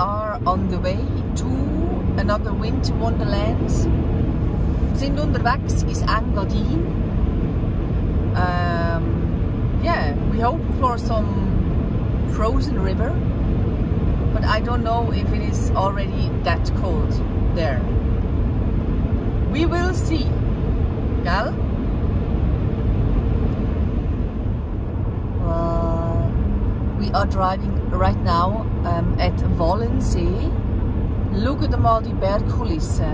are on the way to another winter wonderland. Sind unterwegs ins Engadin. Um, yeah, we hope for some frozen river, but I don't know if it is already that cold there. We will see. Gell? Uh, we are driving right now um, at Walensee. Look at mal die Bergkulisse.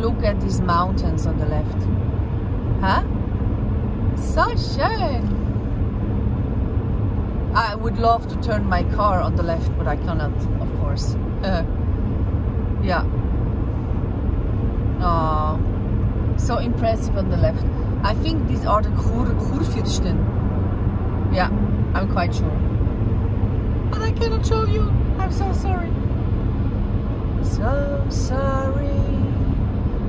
Look at these mountains on the left. Huh? So schön. I would love to turn my car on the left, but I cannot, of course. Uh, yeah. Oh, so impressive on the left. I think these are the Kur Churfirsten. Yeah, I'm quite sure. I cannot show you. I'm so sorry. So sorry.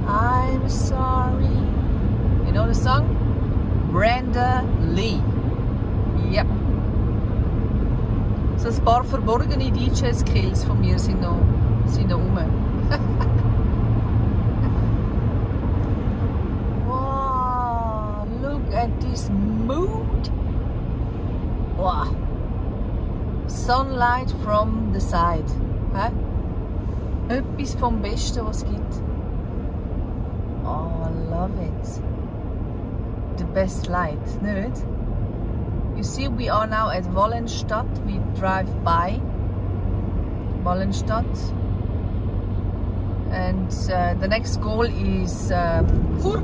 I'm sorry. You know the song? Brenda Lee. Yep. So ein paar verborgene DJ-Skills von mir sind noch, sind noch rum. wow, look at this mood. Wow. Sunlight from the side. Hä? Etwas vom Besten, was es gibt. Oh, I love it. The best light, nicht? You see, we are now at Walenstadt. We drive by Walenstadt. And uh, the next goal is um, Chur.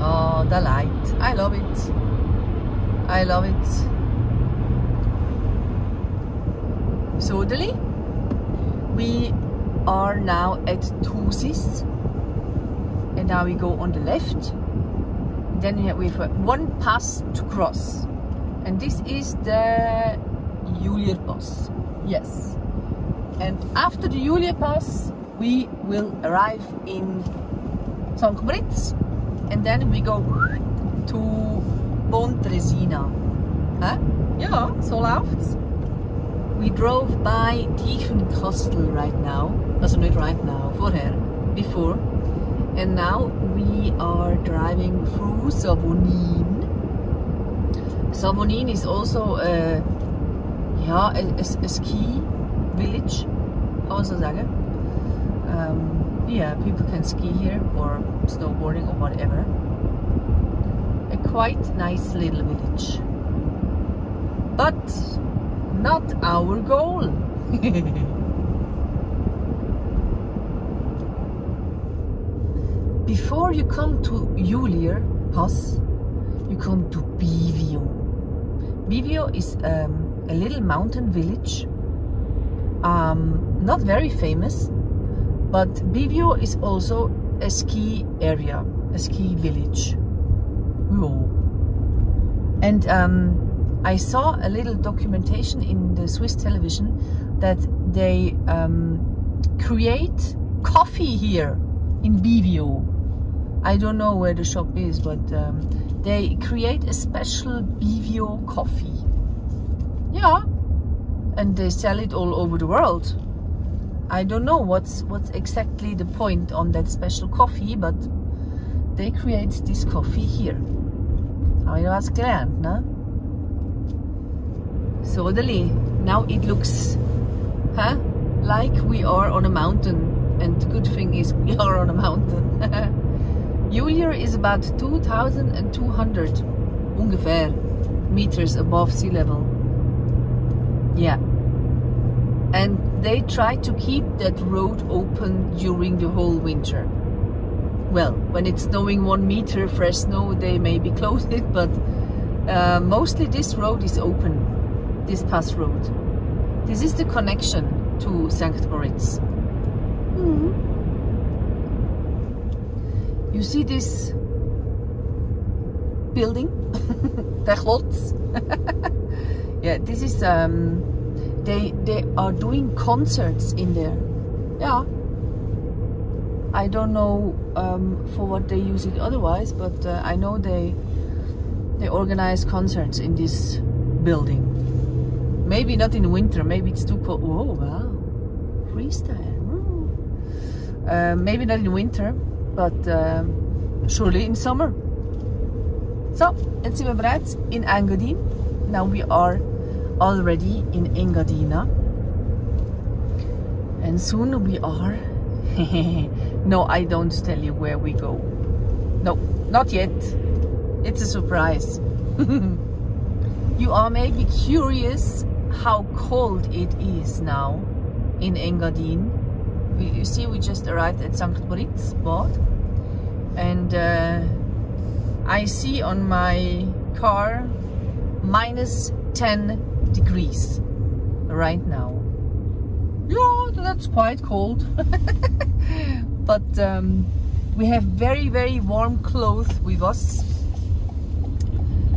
Oh, the light. I love it. I love it. Sodeli. We are now at Thusis. And now we go on the left then we have one pass to cross and this is the Julier Pass yes and after the Julier Pass we will arrive in St. Moritz and then we go to Pontresina huh? ja, so läuft's we drove by Tiefenkastel right now also not right now, vorher, before and now we are driving through Savognin. Savognin is also a, ja, a, a, a ski village, also sagen. Um, yeah, people can ski here or snowboarding or whatever. Quite nice little village. But not our goal. before you come to Julier Pass, you come to Bivio. Bivio is um, a little mountain village, um, not very famous, but Bivio is also a ski area, a ski village. And um, I saw a little documentation in the Swiss television that they um, create coffee here in Bivio. I don't know where the shop is, but um, they create a special Bivio coffee. Yeah, and they sell it all over the world. I don't know what's what's exactly the point on that special coffee, but they create this coffee here. Habe ich was gelernt, ne? So, now it looks huh, like we are on a mountain. And the good thing is we are on a mountain. Julier is about 2,200 ungefähr meters above sea level. Yeah. And they try to keep that road open during the whole winter. Well, when it's snowing one meter fresh snow, they maybe close it, but uh, mostly this road is open, this pass road. This is the connection to St. Moritz. Mm. You see this building? the Klotz? yeah, this is, um, they, they are doing concerts in there. Yeah. I don't know um, for what they use it otherwise, but uh, I know they they organize concerts in this building. Maybe not in winter. Maybe it's too cold. Oh wow, freestyle. Uh, maybe not in winter, but um, surely in summer. So, jetzt sind wir bereits in Engadine. Now we are already in Engadina. And soon we are... no, I don't tell you where we go. No, not yet. It's a surprise. you are maybe curious how cold it is now in Engadine. You see, we just arrived at St. Moritz Bad and uh, I see on my car minus 10 degrees right now. Yeah, that's quite cold. but um, we have very, very warm clothes with us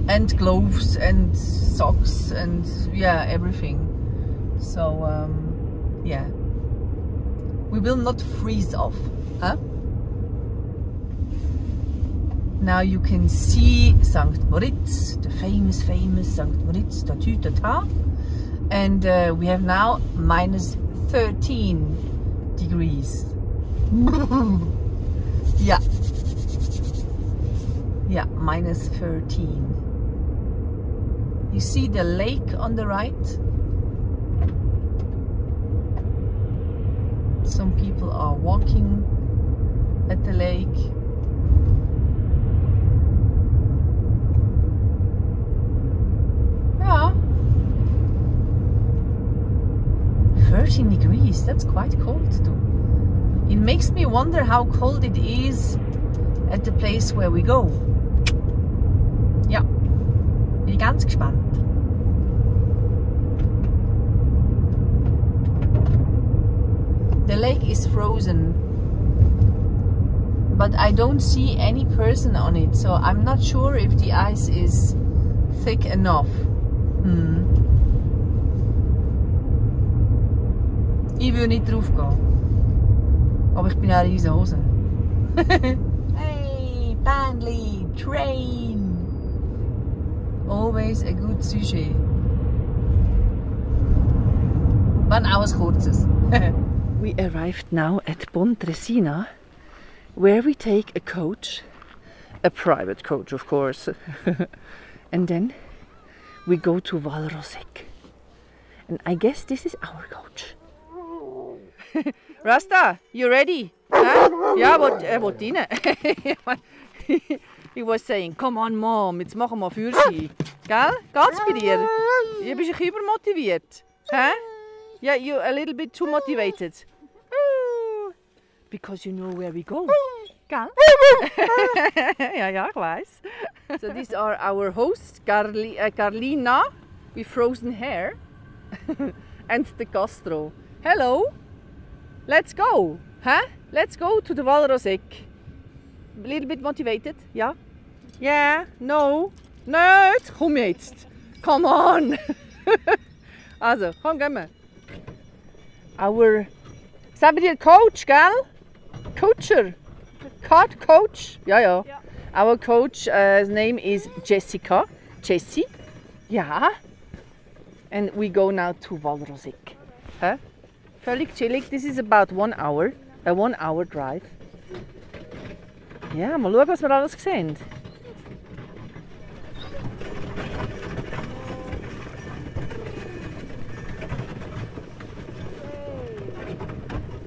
and gloves and socks and yeah, everything. So um, yeah, we will not freeze off, huh? Now you can see St. Moritz, the famous, famous St. Moritz statue Tata. And uh, we have now minus 13 degrees. yeah. Yeah, minus 13. You see the lake on the right? Some people are walking at the lake. 13 that's quite cold too. It makes me wonder how cold it is at the place where we go. Ja, bin ganz gespannt. The lake is frozen, but I don't see any person on it, so I'm not sure if the ice is thick enough. Hmm. Ich will nicht drauf gehen. Aber ich bin auch in unseren Hosen. hey, Bandly, train. Always a good sujet. Wann auch was Kurzes. we arrived now at Pontresina, where we take a coach, a private coach of course, and then we go to Val Valrosek. And I guess this is our coach. Rasta, you ready? Huh? Ja, wat, er will rein. He was saying, come on Mom, jetzt machen wir Führerschein. Gell? Geht's bei dir? Du bist ein übermotiviert. Hä? Yeah, you're a little bit too motivated. Because you know where we go. Gell? ja, ja, ich weiß. So these are our hosts, Carli uh, Carlina with frozen hair and the Castro. Hello! Let's go! Huh? Let's go to the Val Roseg. A little bit motivated? yeah? Yeah? No? Nicht? Komm jetzt! Come on! also, komm, gehen wir. Our... Sagen wir dir Coach, gell? Coacher! Card coach? Ja, ja. ja. Our coach, uh, his name is Jessica. Jessie. Ja. And we go now to Val Roseg. Huh? Völlig chillig. This is about one hour. A one hour drive. Ja, mal schauen, was wir alles sehen.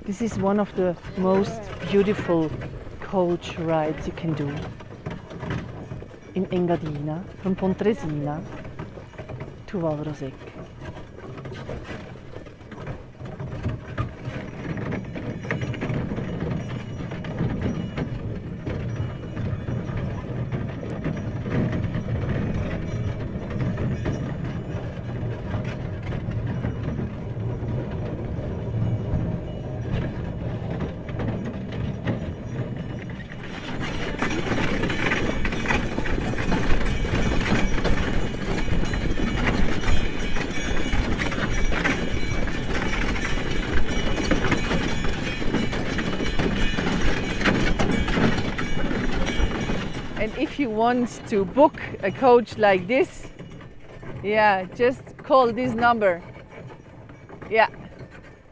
This is one of the most beautiful coach rides you can do in Engadina, from Pontresina to Val Roseg. If you want to book a coach like this, yeah, just call this number. Yeah.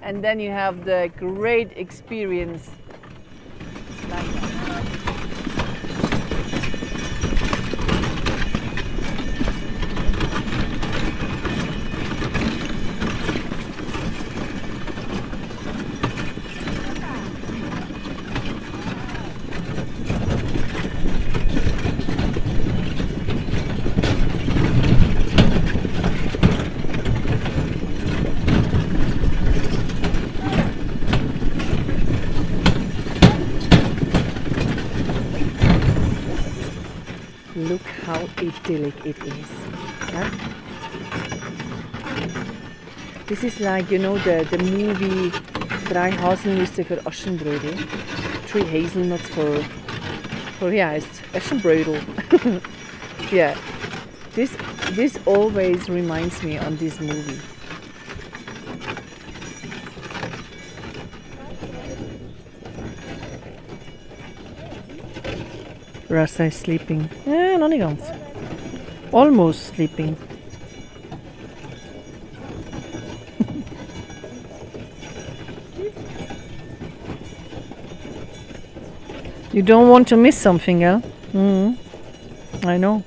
And then you have the great experience. Look how idyllic it is. Huh? This is like, you know, the, the movie Drei Haselnüsse für Aschenbrödel. Three hazelnuts for, for wie heißt Aschenbrödel. yeah. This, this always reminds me on this movie. Rasa is sleeping. Eh, niet ganz. Almost sleeping. you don't want to miss something, eh? Mm I know.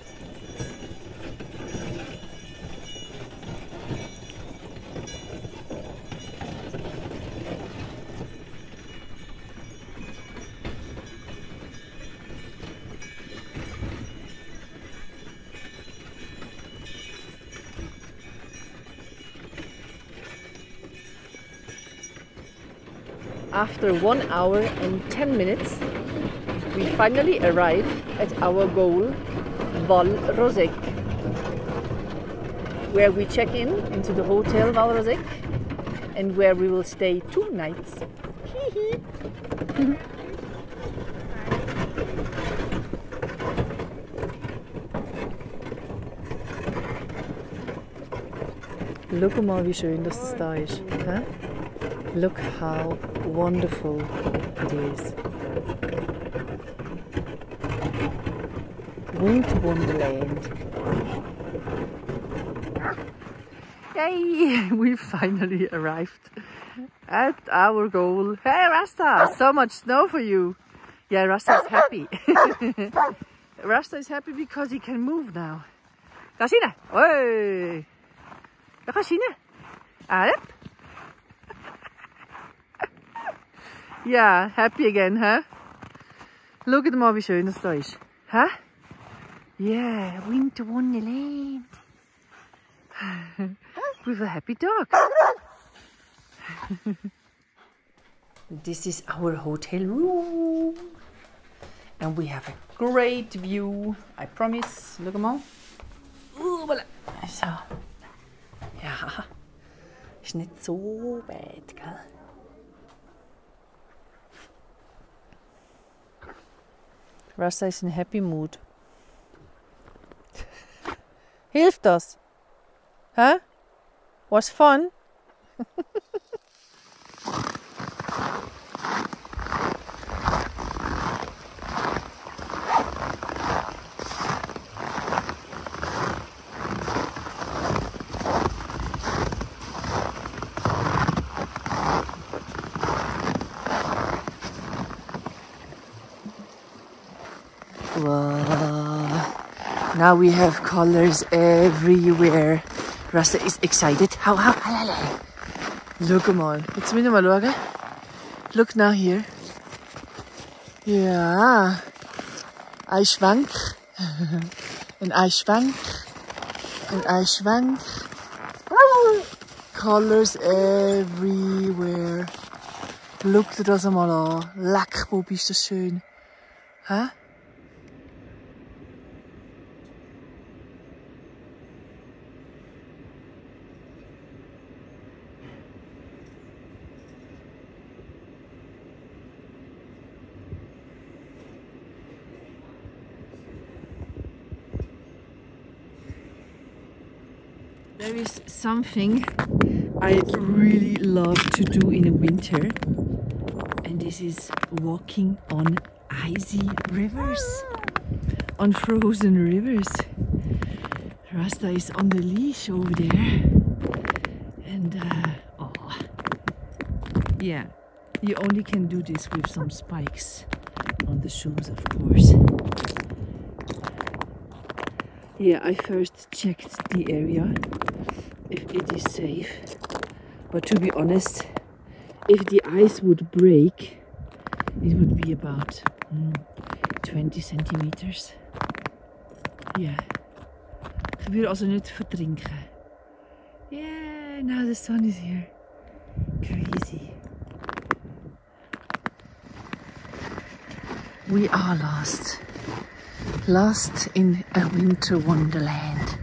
After one hour and 10 minutes, we finally arrive at our goal, Val Roseg, where we check in into the hotel Val Roseg and where we will stay two nights. Look mal, wie schön dass? Look how wonderful it is. Winter Wonderland. Yay! We finally arrived at our goal. Hey Rasta! So much snow for you! Yeah, Rasta is happy. Rasta is happy because he can move now. Hoi! Ga zien! Alep! Ja, happy again, huh? Look at mal, wie schön das da ist. Hä? Yeah, Winter Wonderland. With a happy dog. this is our hotel room. And we have a great view, I promise. Look mal. Uh, voilà. So. Ja. Ist nicht so bad, gell? Rasta ist in happy mood. Hilft das? Hä? Was fun? Now we have colors everywhere. Rasta is excited. How, how, halala. Look mal. Jetzt müssen wir mal schauen. Look now here. Yeah. Ein Schwank. Und ein Schwank. Und ein Schwank. Colors everywhere. Look dir das einmal an. Leck, Bob, ist das schön. Hä? There is something I really love to do in the winter and this is walking on icy rivers, on frozen rivers. Rasta is on the leash over there And uh, oh, yeah, you only can do this with some spikes on the shoes, of course. Yeah, I first checked the area if it is safe. But to be honest, if the ice would break, it would be about mm, 20 centimeters. Yeah. Gebeurt als we het verdrinken. Yeah, now the sun is here. Crazy. We are lost. Lost in a winter wonderland.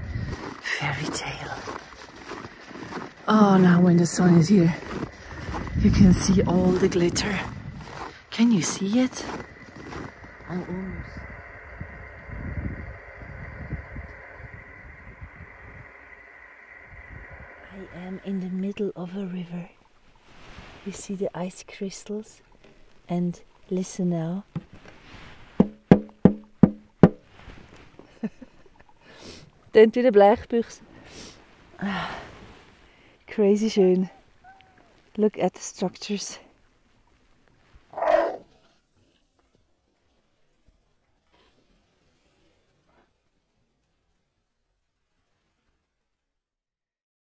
Fairy tale. Oh, now when the sun is here, you can see all the glitter. Can you see it? almost. I am in the middle of a river. You see the ice crystals? And listen now. Tönt wie eine Blechbüchse. Crazy schön. Look at the structures.